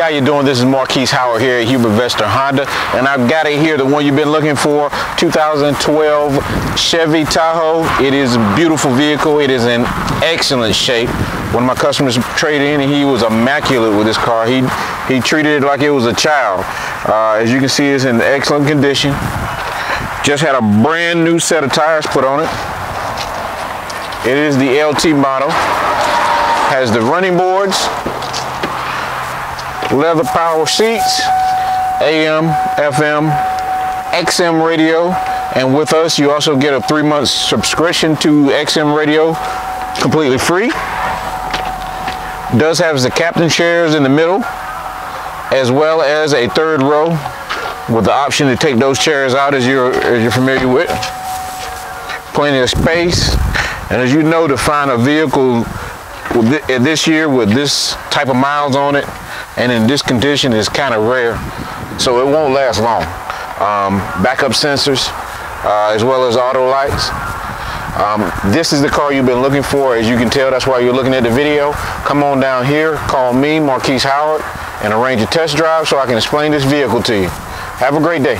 How you doing? This is Markeis Howard here at Hubert Vester Honda, and I've got it here, the one you've been looking for, 2012 Chevy Tahoe. It is a beautiful vehicle. It is in excellent shape. One of my customers traded in, and he was immaculate with this car. He he treated it like it was a child. Uh, as you can see, it's in excellent condition. Just had a brand new set of tires put on it. It is the LT model. Has the running boards, leather power seats, AM, FM, XM radio, and with us you also get a three month subscription to XM radio completely free. Does have the captain chairs in the middle, as well as a third row with the option to take those chairs out as you're, as you're familiar with. Plenty of space. And as you know, to find a vehicle this year with this type of miles on it, and in this condition is kind of rare, so it won't last long. Um, backup sensors, uh, as well as auto lights. Um, this is the car you've been looking for. As you can tell, that's why you're looking at the video. Come on down here, call me, Markeis Howard, and arrange a test drive so I can explain this vehicle to you. Have a great day.